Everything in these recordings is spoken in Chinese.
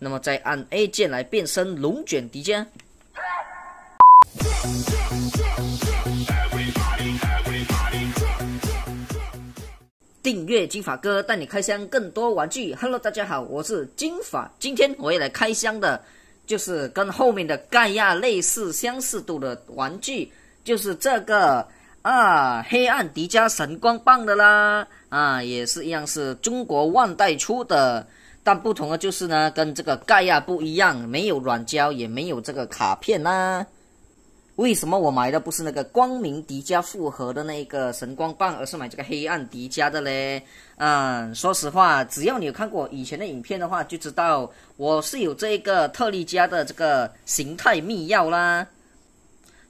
那么再按 A 键来变身龙卷迪迦。订阅金发哥带你开箱更多玩具。Hello，大家好，我是金发。今天我也来开箱的，就是跟后面的盖亚类似相似度的玩具，就是这个啊，黑暗迪迦神光棒的啦。啊，也是一样是中国万代出的，但不同的就是呢，跟这个盖亚不一样，没有软胶，也没有这个卡片啦。为什么我买的不是那个光明迪迦复合的那个神光棒，而是买这个黑暗迪迦的嘞？嗯，说实话，只要你有看过以前的影片的话，就知道我是有这个特利迦的这个形态密钥啦。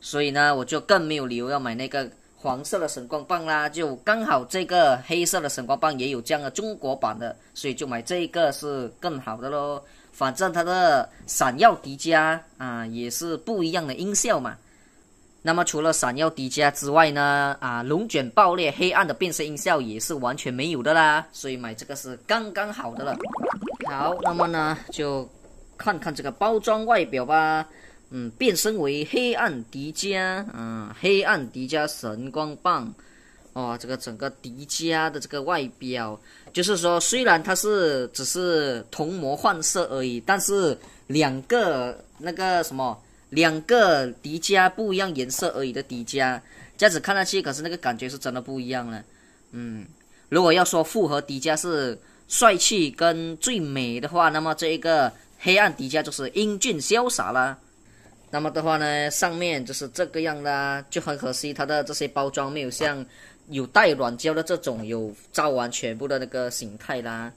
所以呢，我就更没有理由要买那个黄色的神光棒啦。就刚好这个黑色的神光棒也有这样的中国版的，所以就买这个是更好的喽。反正它的闪耀迪迦啊，也是不一样的音效嘛。那么除了闪耀迪迦之外呢，啊，龙卷爆裂黑暗的变身音效也是完全没有的啦，所以买这个是刚刚好的了。好，那么呢就看看这个包装外表吧。嗯，变身为黑暗迪迦，嗯，黑暗迪迦神光棒。哦，这个整个迪迦的这个外表，就是说虽然它是只是同模换色而已，但是两个那个什么。两个迪迦不一样颜色而已的迪迦，这样子看上去可是那个感觉是真的不一样了。嗯，如果要说复合迪迦是帅气跟最美的话，那么这一个黑暗迪迦就是英俊潇洒啦。那么的话呢，上面就是这个样啦，就很可惜它的这些包装没有像有带软胶的这种有照完全部的那个形态啦。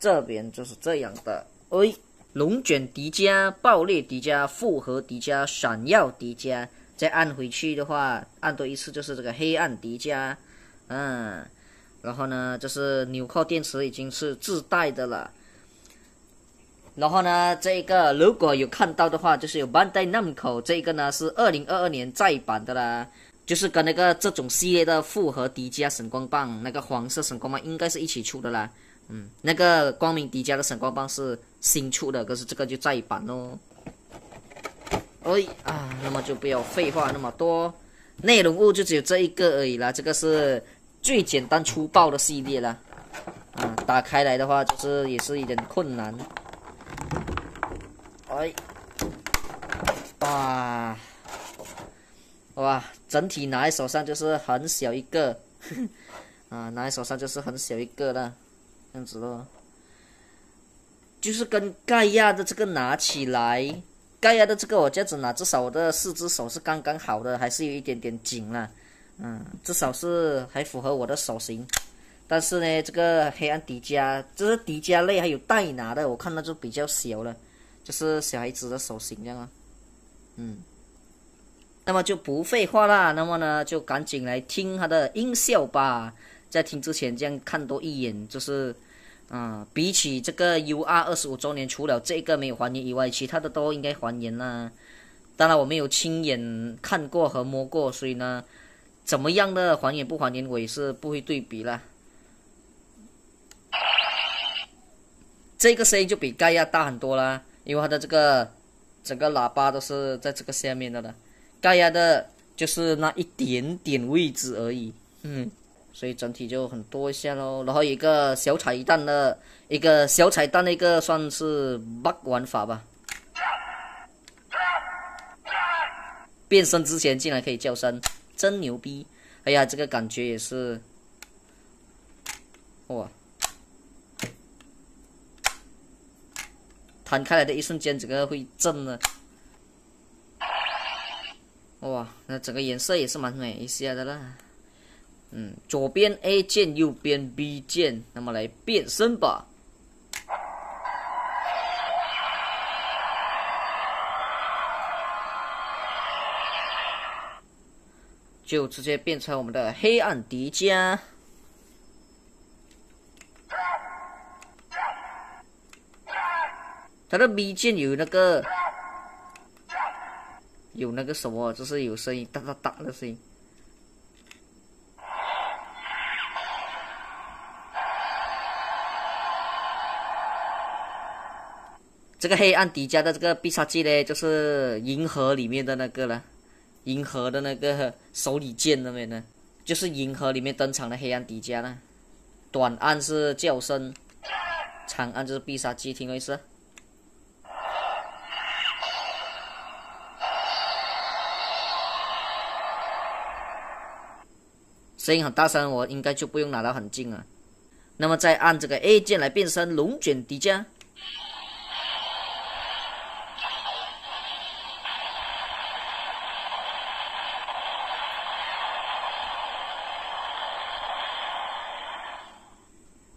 这边就是这样的，哎。龙卷迪迦、爆裂迪迦、复合迪迦、闪耀迪迦，再按回去的话，按多一次就是这个黑暗迪迦，嗯，然后呢，就是纽扣电池已经是自带的了。然后呢，这个如果有看到的话，就是有 Bandai Namco 这个呢是二零二二年再版的啦，就是跟那个这种系列的复合迪迦神光棒，那个黄色神光棒应该是一起出的啦。嗯，那个光明迪迦的闪光棒是新出的，可是这个就再版哦。哎啊，那么就不要废话那么多，内容物就只有这一个而已啦。这个是最简单粗暴的系列啦。啊，打开来的话就是也是一点困难。哎，哇，哇，整体拿在手上就是很小一个，啊，拿在手上就是很小一个了。这样子咯，就是跟盖亚的这个拿起来，盖亚的这个我这样子拿，至少我的四只手是刚刚好的，还是有一点点紧了，嗯，至少是还符合我的手型。但是呢，这个黑暗迪迦，这是迪迦类还有戴拿的，我看到就比较小了，就是小孩子的手型这样啊，嗯。那么就不废话啦，那么呢就赶紧来听它的音效吧。在听之前这样看多一眼，就是，啊，比起这个 U R 二十五周年，除了这个没有还原以外，其他的都应该还原啦。当然我没有亲眼看过和摸过，所以呢，怎么样的还原不还原，我也是不会对比了。这个声音就比盖亚大很多啦，因为它的这个整个喇叭都是在这个下面的了，盖亚的就是那一点点位置而已，嗯。所以整体就很多一下喽，然后一个小彩蛋的一个小彩蛋的一个算是 bug 玩法吧。变身之前竟然可以叫声，真牛逼！哎呀，这个感觉也是，哇！弹开来的一瞬间，整个会震了。哇，那整个颜色也是蛮美一些的啦。嗯，左边 A 键，右边 B 键，那么来变身吧，就直接变成我们的黑暗迪迦。它的 B 键有那个，有那个什么，就是有声音，哒哒哒的声音。这个黑暗迪迦的这个必杀技呢，就是银河里面的那个了，银河的那个手里剑那边呢，就是银河里面登场的黑暗迪迦呢。短按是叫声，长按就是必杀技，听过意思？声音很大声，我应该就不用拿到很近了。那么再按这个 A 键来变身龙卷迪迦。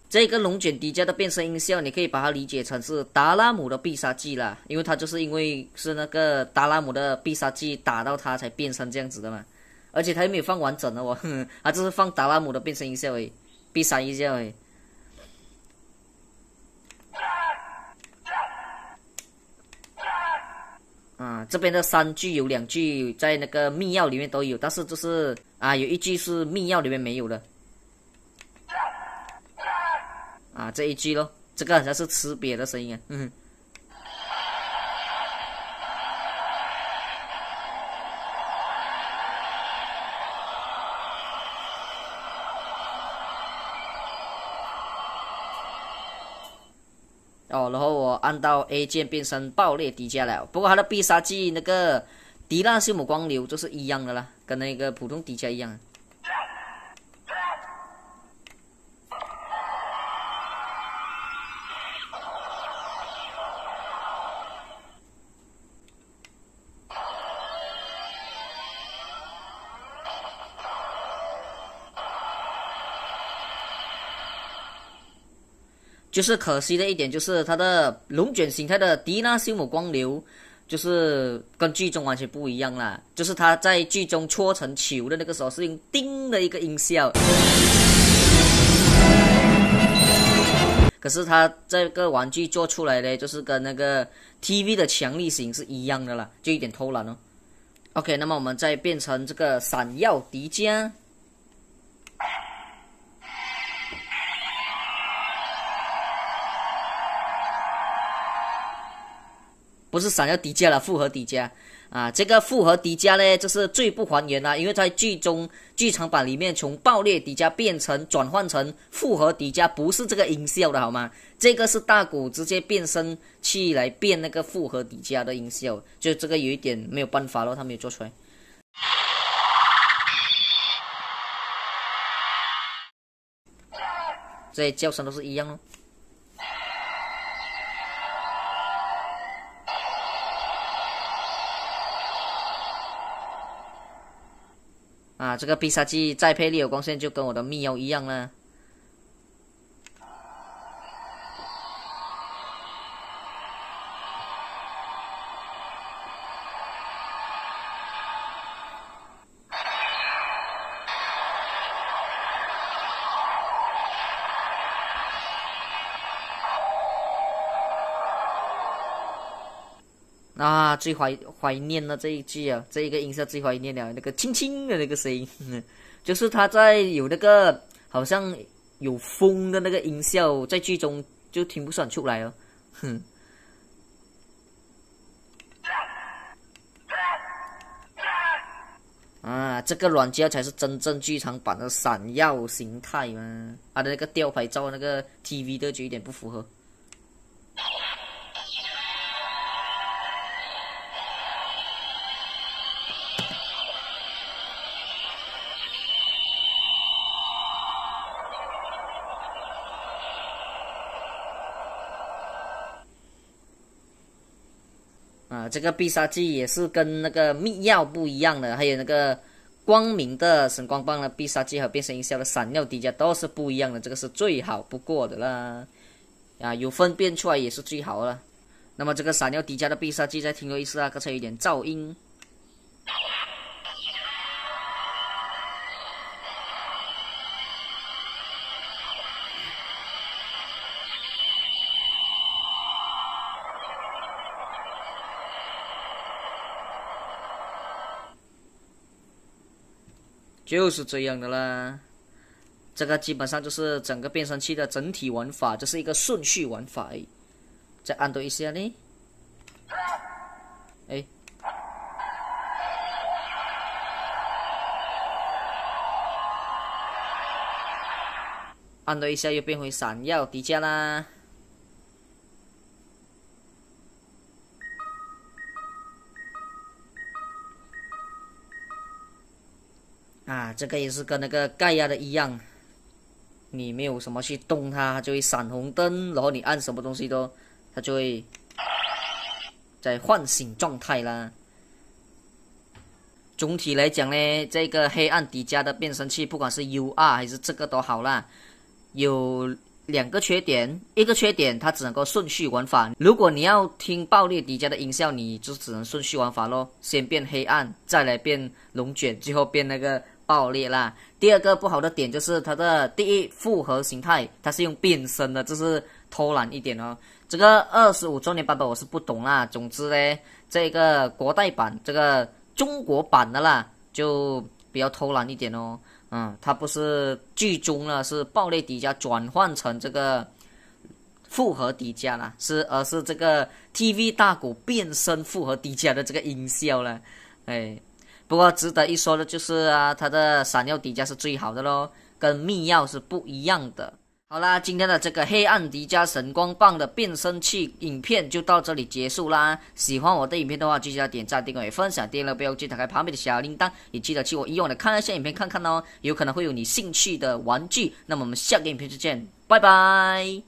这个龙卷迪迦的变身音效，你可以把它理解成是达拉姆的必杀技啦，因为它就是因为是那个达拉姆的必杀技打到它才变成这样子的嘛。而且他又没有放完整的哦，他 只是放达拉姆的变身音效诶，必杀音效诶。啊，这边的三句有两句在那个密钥里面都有，但是就是啊，有一句是密钥里面没有的。啊，这一句咯，这个好像是吃瘪的声音啊，嗯。哦，然后我按到 A 键变身爆裂迪迦了。不过它的必杀技那个迪拉修姆光流就是一样的啦，跟那个普通迪迦一样。就是可惜的一点，就是它的龙卷形态的迪拉修姆光流，就是跟剧中完全不一样啦。就是它在剧中搓成球的那个时候是用叮的一个音效，可是它这个玩具做出来的就是跟那个 TV 的强力型是一样的啦，就一点偷懒哦。OK，那么我们再变成这个闪耀迪迦。不是闪耀迪迦了，复合迪迦啊！这个复合迪迦呢，就是最不还原了，因为在剧中剧场版里面，从爆裂迪迦变成转换成复合迪迦，不是这个音效的好吗？这个是大古直接变身器来变那个复合迪迦的音效，就这个有一点没有办法咯，他没有做出来。这些叫声都是一样哦。这个必杀技再配利有光线，就跟我的密钥一样了。啊，最怀怀念的这一句啊，这一个音色最怀念了，那个轻轻的那个声音，就是他在有那个好像有风的那个音效，在剧中就听不算出来哦，哼。啊，这个软件才是真正剧场版的闪耀形态嘛，它的那个吊牌照那个 TV 的就有点不符合。这个必杀技也是跟那个密钥不一样的，还有那个光明的神光棒的必杀技和变身音效的闪耀迪迦都是不一样的，这个是最好不过的啦。啊，有分辨出来也是最好了。那么这个闪耀迪迦的必杀技再听过一次啊，刚才有点噪音。就是这样的啦，这个基本上就是整个变声器的整体玩法，这是一个顺序玩法。再按多一下呢，哎，按了一下又变回闪耀迪迦啦。这个也是跟那个盖亚的一样，你没有什么去动它，它就会闪红灯，然后你按什么东西都，它就会在唤醒状态啦。总体来讲呢，这个黑暗迪迦的变声器，不管是 U R 还是这个都好啦，有两个缺点，一个缺点它只能够顺序玩法，如果你要听爆裂迪迦的音效，你就只能顺序玩法咯，先变黑暗，再来变龙卷，最后变那个。爆裂啦！第二个不好的点就是它的第一复合形态，它是用变身的，这是偷懒一点哦。这个二十五周年版本我是不懂啦。总之呢，这个国代版这个中国版的啦，就比较偷懒一点哦。嗯，它不是剧中呢是爆裂迪迦转换成这个复合迪迦啦，是而是这个 TV 大鼓变身复合迪迦的这个音效了，哎。不过值得一说的就是啊，它的闪耀迪迦是最好的喽，跟密钥是不一样的。好啦，今天的这个黑暗迪迦神光棒的变声器影片就到这里结束啦。喜欢我的影片的话，记得点赞、订阅、分享，点了不要记打开旁边的小铃铛，也记得去我以往的看一下影片看看哦，有可能会有你兴趣的玩具。那么我们下个影片再见，拜拜。